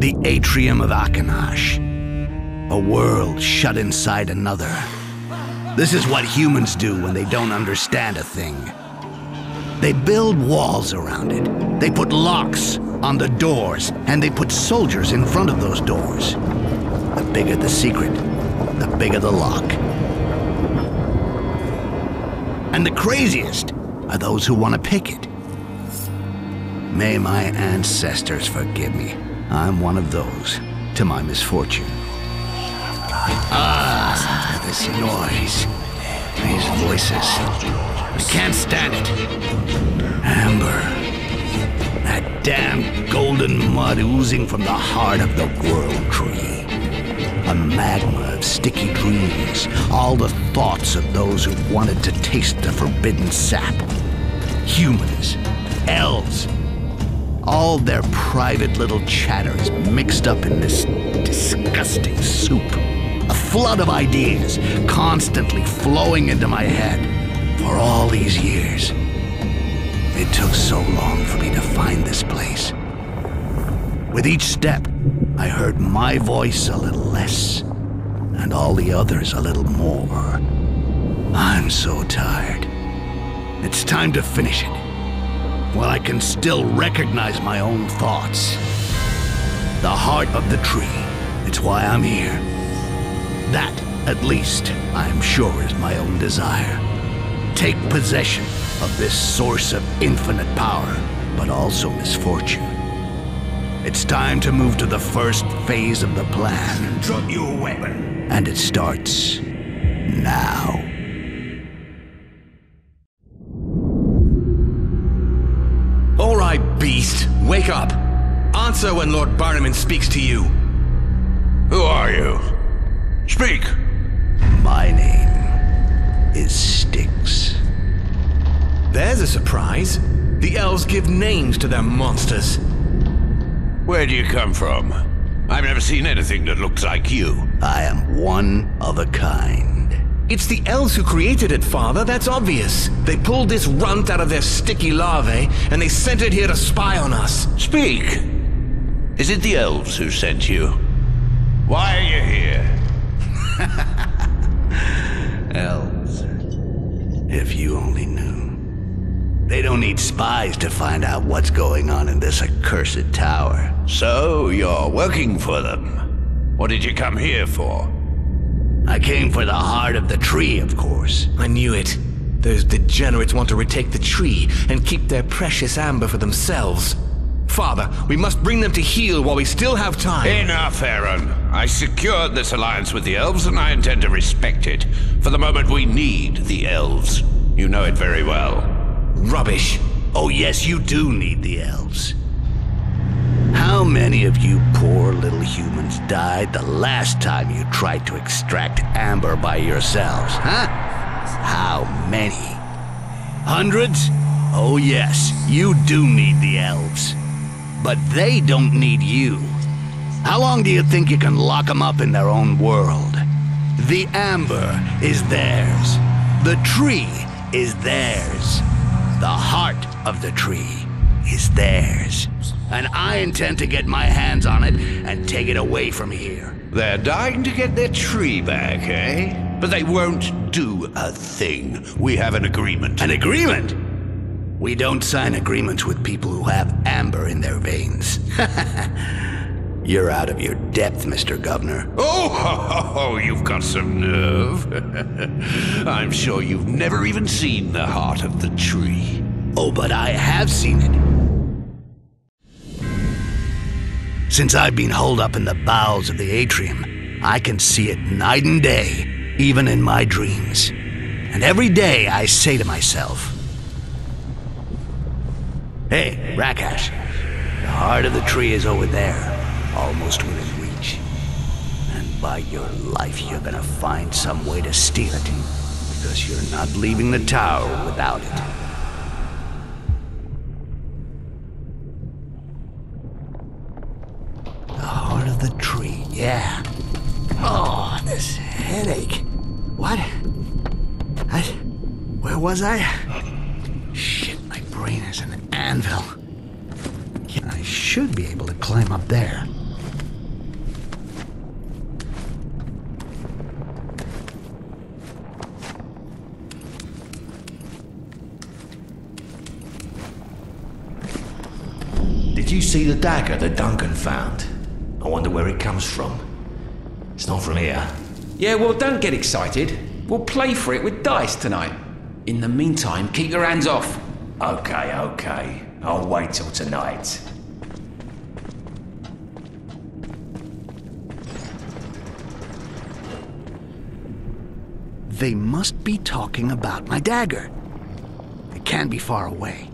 The Atrium of Akenash. A world shut inside another. This is what humans do when they don't understand a thing. They build walls around it. They put locks on the doors, and they put soldiers in front of those doors. The bigger the secret, the bigger the lock. And the craziest are those who want to pick it. May my ancestors forgive me. I'm one of those, to my misfortune. Ah, this noise. These voices. I can't stand it. Amber. That damn golden mud oozing from the heart of the world tree. A magma of sticky dreams. All the thoughts of those who wanted to taste the forbidden sap. Humans. Elves. All their private little chatters mixed up in this disgusting soup. A flood of ideas constantly flowing into my head for all these years. It took so long for me to find this place. With each step, I heard my voice a little less, and all the others a little more. I'm so tired. It's time to finish it. While I can still recognize my own thoughts. The heart of the tree. It's why I'm here. That, at least, I'm sure is my own desire. Take possession of this source of infinite power, but also misfortune. It's time to move to the first phase of the plan. Drop your weapon. And it starts now. Right, beast. Wake up. Answer when Lord Barnaman speaks to you. Who are you? Speak. My name is Styx. There's a surprise. The elves give names to their monsters. Where do you come from? I've never seen anything that looks like you. I am one of a kind. It's the elves who created it, Father, that's obvious. They pulled this runt out of their sticky larvae, and they sent it here to spy on us. Speak. Is it the elves who sent you? Why are you here? Elves. If you only knew. They don't need spies to find out what's going on in this accursed tower. So, you're working for them. What did you come here for? I came for the heart of the tree, of course. I knew it. Those degenerates want to retake the tree and keep their precious amber for themselves. Father, we must bring them to heel while we still have time. Enough, Aaron. I secured this alliance with the elves and I intend to respect it. For the moment, we need the elves. You know it very well. Rubbish. Oh, yes, you do need the elves. How many of you poor little humans died the last time you tried to extract amber by yourselves, huh? How many? Hundreds? Oh, yes, you do need the elves. But they don't need you. How long do you think you can lock them up in their own world? The amber is theirs. The tree is theirs. The heart of the tree is theirs. And I intend to get my hands on it and take it away from here. They're dying to get their tree back, eh? But they won't do a thing. We have an agreement. An agreement? We don't sign agreements with people who have amber in their veins. You're out of your depth, Mr. Governor. Oh, ho, ho, ho, you've got some nerve. I'm sure you've never even seen the heart of the tree. Oh, but I have seen it. Since I've been holed up in the bowels of the atrium, I can see it night and day, even in my dreams. And every day I say to myself, Hey, Rakash, the heart of the tree is over there, almost within reach. And by your life, you're gonna find some way to steal it, because you're not leaving the tower without it. Yeah. Oh, this headache. What? I, where was I? Shit, my brain is an anvil. I should be able to climb up there. Did you see the dagger that Duncan found? I wonder where it comes from. It's not from here. Yeah, well, don't get excited. We'll play for it with dice tonight. In the meantime, keep your hands off. Okay, okay. I'll wait till tonight. They must be talking about my dagger. It can't be far away.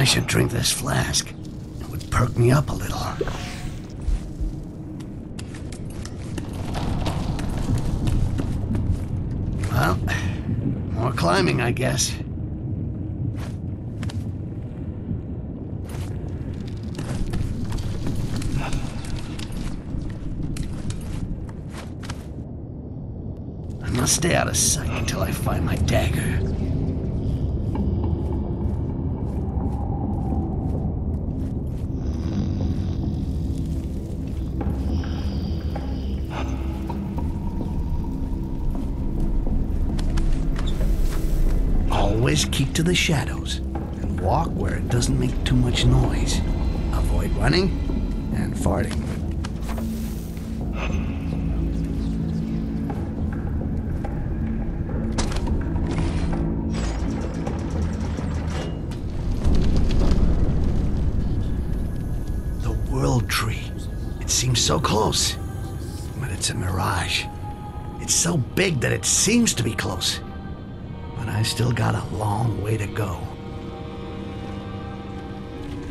I should drink this flask. It would perk me up a little. Well, more climbing, I guess. I must stay out of sight until I find my dagger. Always keep to the shadows and walk where it doesn't make too much noise. Avoid running and farting. The World Tree. It seems so close, but it's a mirage. It's so big that it seems to be close I still got a long way to go.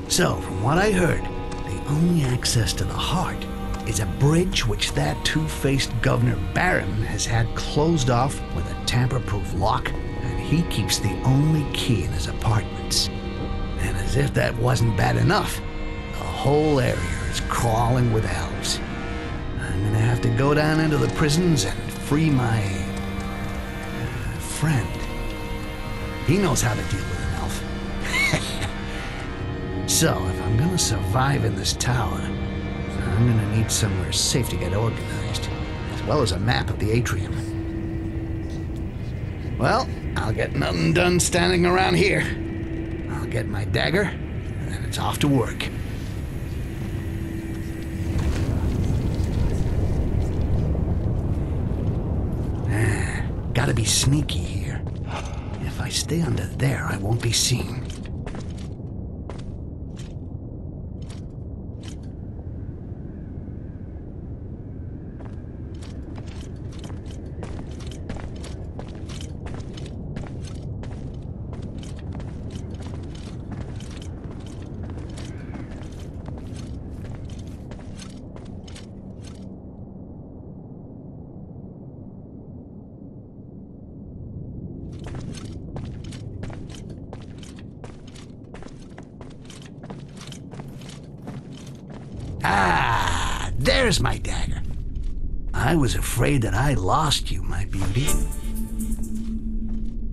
So, from what I heard, the only access to the heart is a bridge which that two faced Governor Barron has had closed off with a tamper proof lock, and he keeps the only key in his apartments. And as if that wasn't bad enough, the whole area is crawling with elves. I'm gonna have to go down into the prisons and free my. Uh, friend. He knows how to deal with an elf. so, if I'm gonna survive in this tower, I'm gonna need somewhere safe to get organized, as well as a map of the atrium. Well, I'll get nothing done standing around here. I'll get my dagger, and then it's off to work. Ah, gotta be sneaky I stay under there, I won't be seen. Ah, there's my dagger. I was afraid that I lost you, my beauty.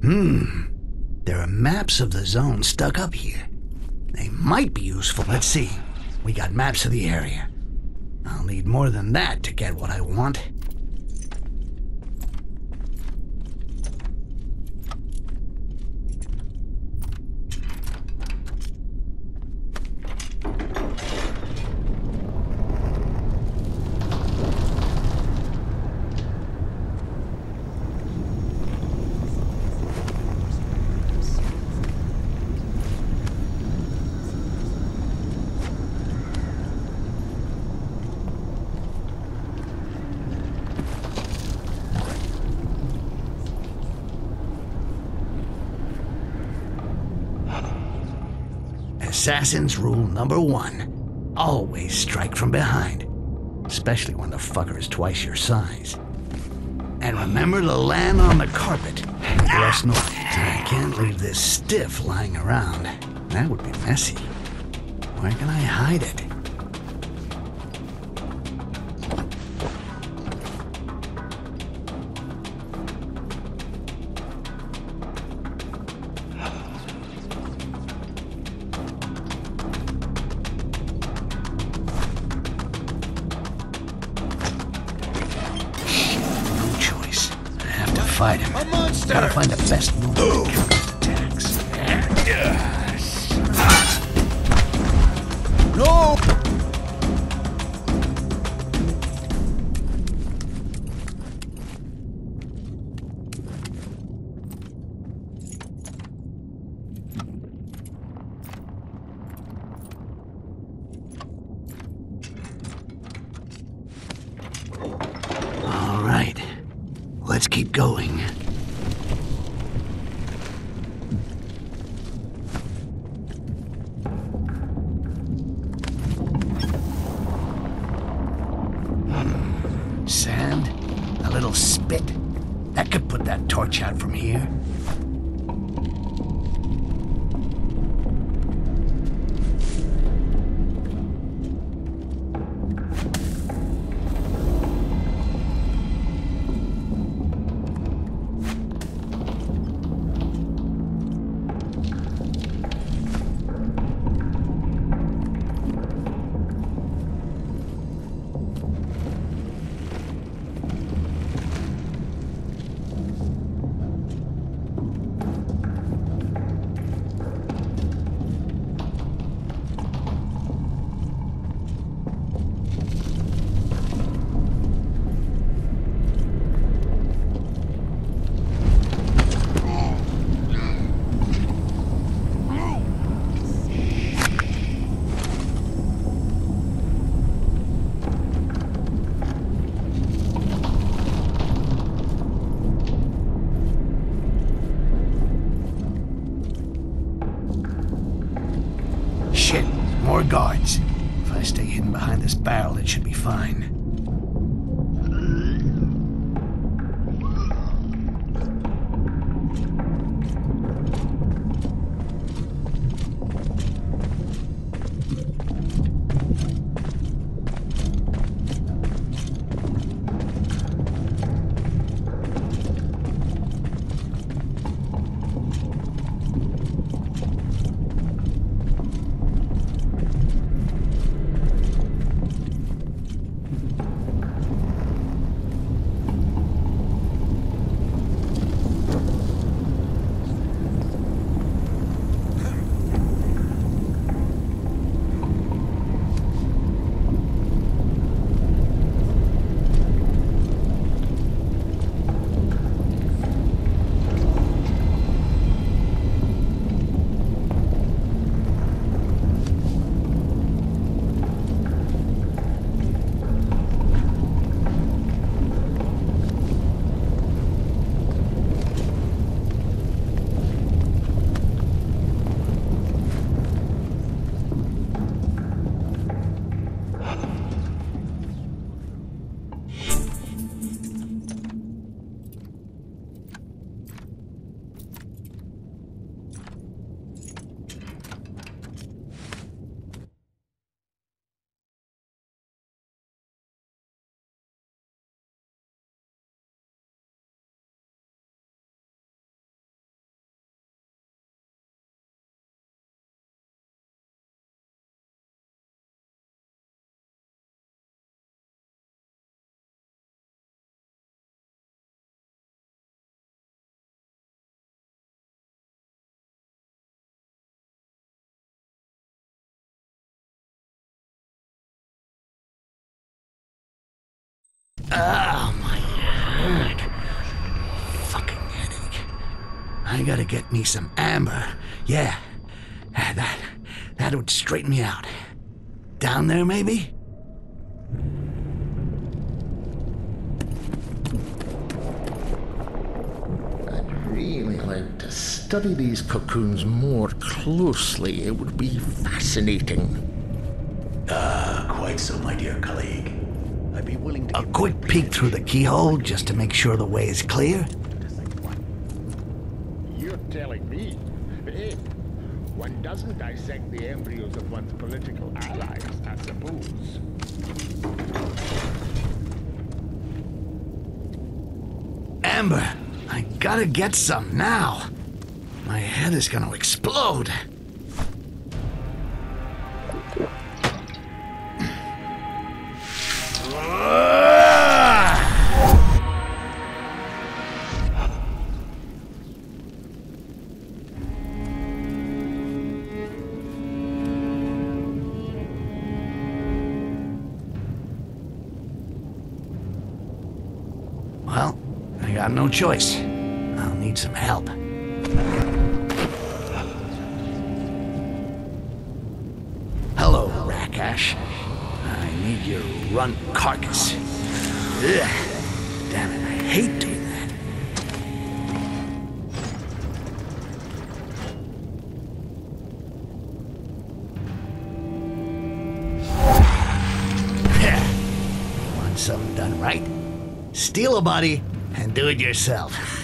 Hmm. There are maps of the zone stuck up here. They might be useful. Let's see. We got maps of the area. I'll need more than that to get what I want. Assassin's rule number one always strike from behind, especially when the fucker is twice your size. And remember to land on the carpet. Yes, no. I can't leave this stiff lying around. That would be messy. Where can I hide it? Find the best counterattacks. No! All right. Let's keep going. This barrel, it should be fine. Oh, my head. Fucking headache. I gotta get me some amber. Yeah. Ah, That, that would straighten me out. Down there, maybe? I'd really like to study these cocoons more closely. It would be fascinating. Ah, Quite so, my dear colleague. I'd be willing to. A quick peek through the keyhole just to make sure the way is clear? You're telling me? Hey, one doesn't dissect the embryos of one's political allies, I suppose. Amber, I gotta get some now. My head is gonna explode. Choice. I'll need some help. Hello, Rakash. I need your runt carcass. Ugh. Damn it, I hate doing that. Want something done right? Steal a body do it yourself.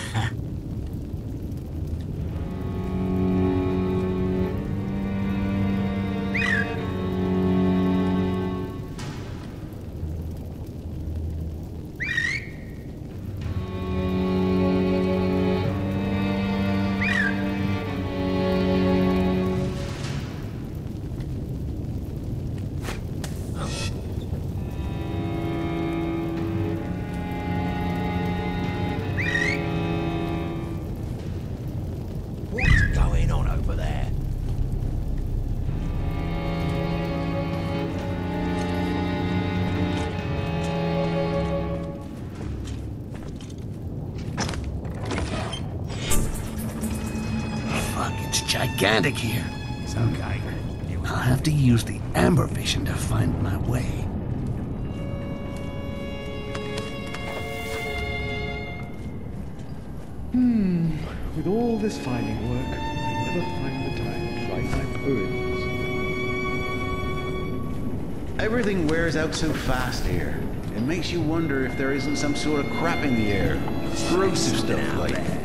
Gigantic here. It's okay. I'll have to use the amber vision to find my way. Hmm, with all this finding work, I never find the time to write my poems. Everything wears out so fast here. It makes you wonder if there isn't some sort of crap in the air. Corrosive stuff like. Couldn't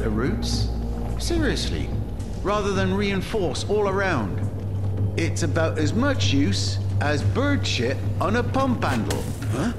the roots? Seriously, rather than reinforce all around. It's about as much use as bird shit on a pump handle. Huh?